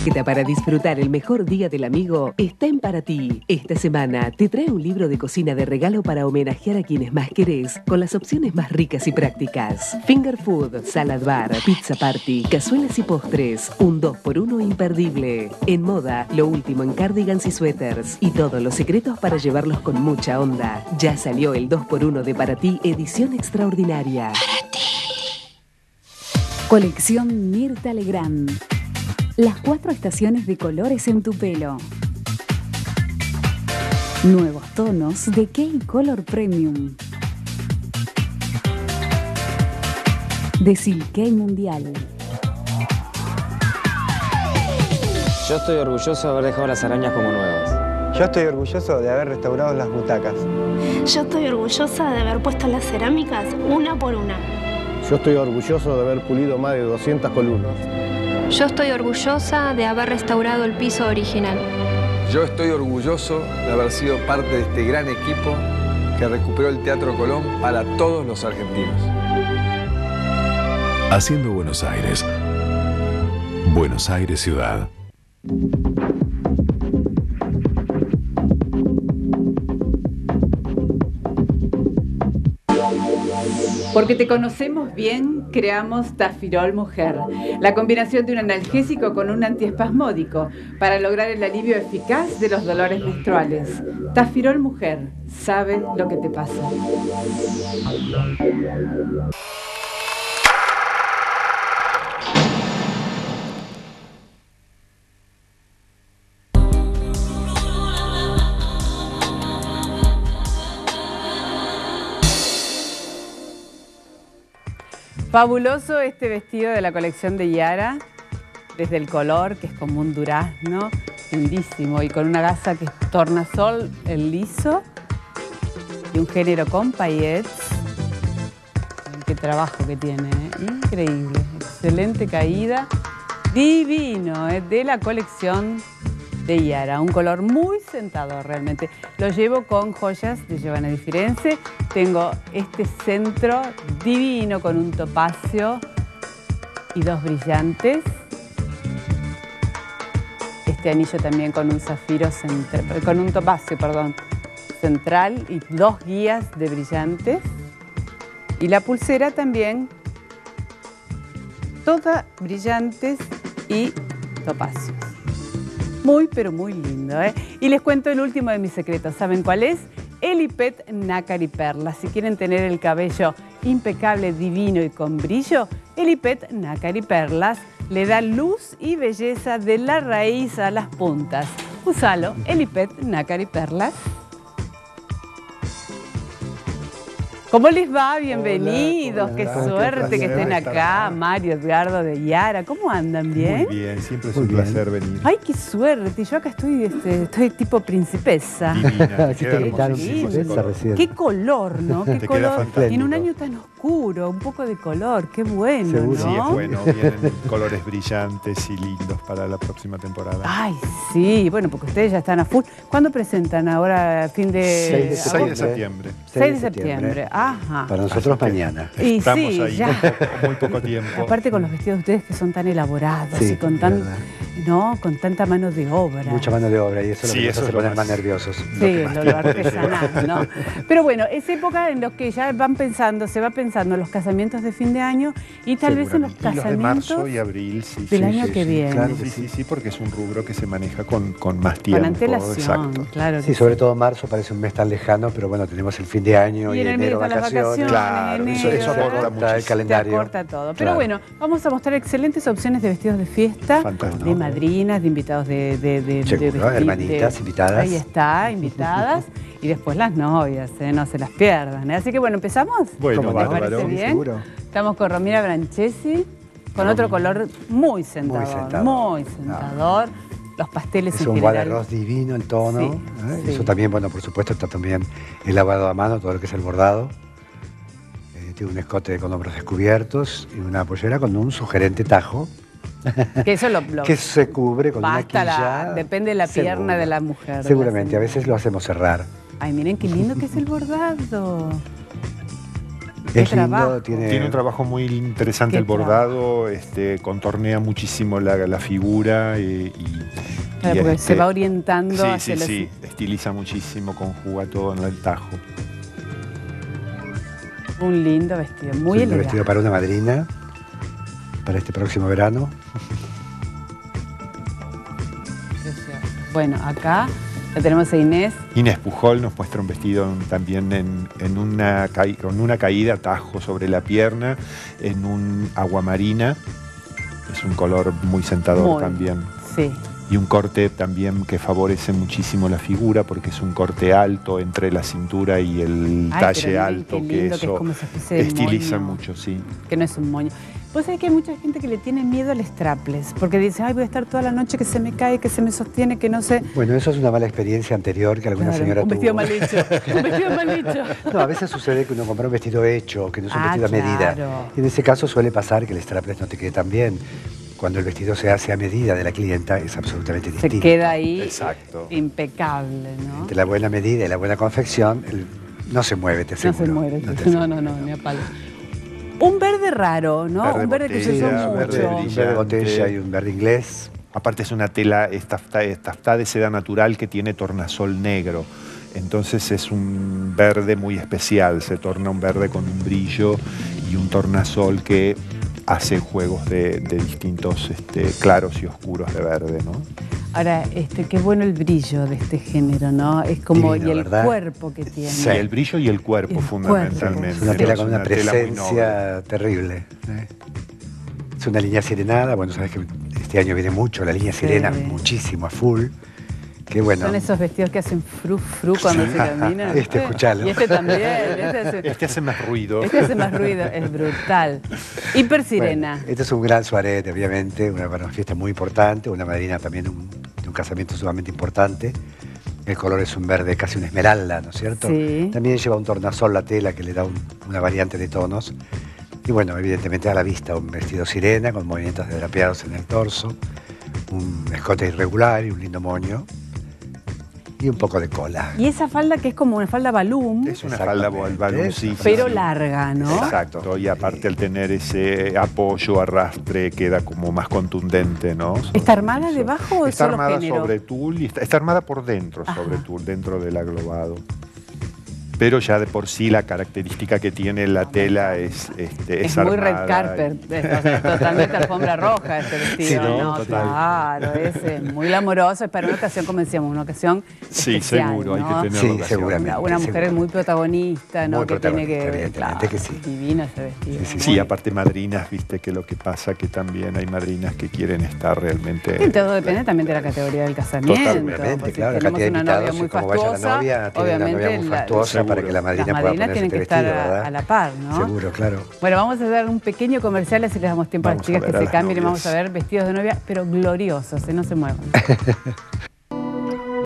Para disfrutar el mejor día del amigo está en para ti. Esta semana te trae un libro de cocina de regalo para homenajear a quienes más querés, con las opciones más ricas y prácticas. Finger food, salad bar, pizza party, cazuelas y postres. Un 2x1 imperdible. En moda, lo último en cardigans y suéteres. Y todos los secretos para llevarlos con mucha onda. Ya salió el 2x1 de para ti, edición extraordinaria. Colección Mirta Legrand. Las cuatro estaciones de colores en tu pelo. Nuevos tonos de K-Color Premium. De Silkei Mundial. Yo estoy orgulloso de haber dejado las arañas como nuevas. Yo estoy orgulloso de haber restaurado las butacas. Yo estoy orgullosa de haber puesto las cerámicas una por una. Yo estoy orgulloso de haber pulido más de 200 columnas. Yo estoy orgullosa de haber restaurado el piso original. Yo estoy orgulloso de haber sido parte de este gran equipo que recuperó el Teatro Colón para todos los argentinos. Haciendo Buenos Aires. Buenos Aires Ciudad. Porque te conocemos bien, creamos Tafirol Mujer, la combinación de un analgésico con un antiespasmódico para lograr el alivio eficaz de los dolores menstruales. Tafirol Mujer, sabe lo que te pasa. Fabuloso este vestido de la colección de Yara, desde el color, que es como un durazno, lindísimo, y con una gasa que es tornasol, el liso, y un género con paillettes. Qué trabajo que tiene, ¿eh? increíble, excelente caída, divino, ¿eh? de la colección de Yara, un color muy sentado realmente. Lo llevo con joyas de Giovanna Di Firenze. Tengo este centro divino con un topacio y dos brillantes. Este anillo también con un zafiro central, con un topacio, perdón, central y dos guías de brillantes. Y la pulsera también, toda brillantes y topacios. Muy, pero muy lindo. ¿eh? Y les cuento el último de mis secretos. ¿Saben cuál es? Elipet Nácar y Perlas. Si quieren tener el cabello impecable, divino y con brillo, Elipet Nácar y Perlas le da luz y belleza de la raíz a las puntas. Usalo, Elipet Nácar y Perlas. ¿Cómo les va? Bienvenidos. Qué suerte que estén acá. Mario, Edgardo de Yara. ¿Cómo andan? ¿Bien? Muy bien, siempre es un placer venir. Ay, qué suerte. Yo acá estoy, este, estoy tipo princesa. Divina, Qué. Qué color, ¿no? Qué Te queda color. fantástico. En un año tan oscuro, un poco de color. Qué bueno, ¿no? Sí, es bueno. Vienen colores brillantes y lindos para la próxima temporada. Ay, sí. Bueno, porque ustedes ya están a full. ¿Cuándo presentan ahora, fin de... 6 de septiembre. 6 de septiembre. Ajá. Para nosotros mañana. Y Estamos sí, ahí ya. con muy poco tiempo. Aparte con los vestidos de ustedes que son tan elaborados Sí, y con tan, verdad. No, con tanta mano de obra. Mucha mano de obra y eso es Sí, lo que nos eso hace es lo poner más- más nerviosos. Sí, lo, lo artesanal, ¿no? Pero bueno, es época en los que ya van pensando, se va pensando en los casamientos de fin de año y tal vez en los Y los de casamientos marzo y abril, sí. del sí, año sí, que sí, viene. Claro, sí, sí, sí, porque es un rubro que se maneja con, con más tiempo. con antelación, Exacto. claro. Sí, sobre todo marzo parece un mes tan lejano, pero bueno, tenemos el fin de año Y y, en el medio enero vacaciones. vacaciones, Claro, eso, enero, eso aporta Está muchísimo. el calendario. Te acorta todo. Pero Claro. bueno, vamos a mostrar excelentes opciones de vestidos de fiesta, Fantástico. de madrinas, de invitados de, de, de- Seguro, de vesti- hermanitas, invitadas. Ahí está, invitadas. y después las novias, ¿eh? no se las pierdan. ¿eh? Así que bueno, ¿empezamos? Bueno, ¿Cómo? ¿Te parece bien? seguro. Estamos con Romina Branchesi, con otro color muy sentador. Muy sentador. sentador. Los pasteles Es en un general. arroz divino el tono. Sí, ¿eh? sí. Eso también, bueno, por supuesto, está también elaborado a mano, todo lo que es el bordado. Tiene un escote con hombros descubiertos y una pollera con un sugerente tajo Que eso lo, lo- que se cubre con basta una la- quilla. depende de la segura. pierna de la mujer. la Seguramente, a veces lo hacemos cerrar. Ay, miren qué lindo que es el bordado. Qué Es lindo, tiene, Tiene un trabajo muy interesante el bordado, este, contornea muchísimo la, la figura y, y- Claro, y, porque este, se va orientando Sí, hacia sí, los- sí, estiliza muchísimo, conjuga todo en el tajo. Un lindo vestido, muy lindo elegante. vestido para una madrina, para este próximo verano. Bueno, acá la tenemos a Inés. Inés Pujol nos muestra un vestido en- también en, en una, con una caída, tajo sobre la pierna, en un aguamarina. Es un color muy sentador Muy. también. Sí. Y un corte también que favorece muchísimo la figura porque es un corte alto entre la cintura y el Ay, talle pero alto, que que es eso de estiliza moño. mucho, sí. que no es un moño. Vos sabés que hay mucha gente que le tiene miedo al strapless, porque dice, ay, voy a estar toda la noche que se me cae, que se me sostiene, que no sé. Bueno, eso es una mala experiencia anterior que alguna Claro, señora un tuvo. vestido mal hecho, un vestido mal hecho. No, a veces sucede que uno compra un vestido hecho, que no es un Ah, vestido a medida. Y en ese caso suele pasar que el strapless no te quede tan bien. Cuando el vestido se hace a medida de la clienta es absolutamente Se distinto. queda ahí Exacto. impecable, ¿no? Entre la buena medida y la buena confección, el- no se mueve, te No aseguro. se muere. No te No, no, no, ni a palo. Un verde raro, ¿no? Verde un verde que se botella, mucho. verde Un verde botella y un verde inglés. Aparte es una tela estafta, estaftada de seda natural que tiene tornasol negro. Entonces es un verde muy especial, se torna un verde con un brillo y un tornasol que hace juegos de, de distintos este, claros y oscuros de verde, ¿no? Ahora, este, qué bueno el brillo de este género, ¿no? Es como, Divino, y el ¿verdad? cuerpo que tiene. Y el brillo y el cuerpo, El fundamentalmente. Es una tela con una muy presencia terrible. ¿eh? Es una línea sirenada, bueno, sabes que este año viene mucho la línea Sí. sirena, muchísimo, a full. Qué bueno. Son esos vestidos que hacen fru fru cuando se camina. Este, escuchalo. Y este también. Este hace, Este hace más ruido. este hace más ruido, es brutal. Hiper sirena. Bueno, este es un gran suarete, obviamente, una, fiesta muy importante, una madrina también de un, de un casamiento sumamente importante. El color es un verde, casi una esmeralda, ¿no es cierto? Sí. También lleva un tornasol la tela que le da un- una variante de tonos. Y bueno, evidentemente a la vista un vestido sirena con movimientos de drapeados en el torso, un escote irregular y un lindo moño. Y un poco de cola. Y esa falda que es como una falda balloon, Es una falda Exactamente. balloncita. pero larga, ¿no? Exacto, y aparte al tener ese apoyo, arrastre, queda como más contundente, ¿no? ¿Está armada debajo o Está solo armada género? sobre tul y está, está armada por dentro, sobre tul, dentro del aglobado. Pero ya de por sí la característica que tiene la tela es, este, Es es muy red carpet, es, o sea, totalmente alfombra roja este vestido, Sí, ¿no? ¿no? Total. Claro, es muy glamoroso, es para una ocasión, como decíamos, una ocasión Sí, especial, seguro, hay que tenerlo. Sí, seguramente. Una, una mujer seguro. muy protagonista, ¿no? Muy que tiene que, evidentemente que sí. divino ese vestido. Sí, sí, muy- Sí, aparte madrinas, viste que lo que pasa que también hay madrinas que quieren estar realmente... Y todo depende también de la categoría del casamiento. Totalmente, claro, la tenemos cantidad de una novia invitados muy y cómo vaya la fastuosa, novia, tiene una novia muy obviamente fastuosa para que la las madrina pueda madrinas ponerse tienen que este estar vestido, a, ¿verdad? a la par, ¿no? Seguro, claro. Bueno, vamos a dar un pequeño comercial, así les damos tiempo a las a chicas que a se las cambien y vamos a ver vestidos de novia, pero gloriosos, ¿eh? no se muevan.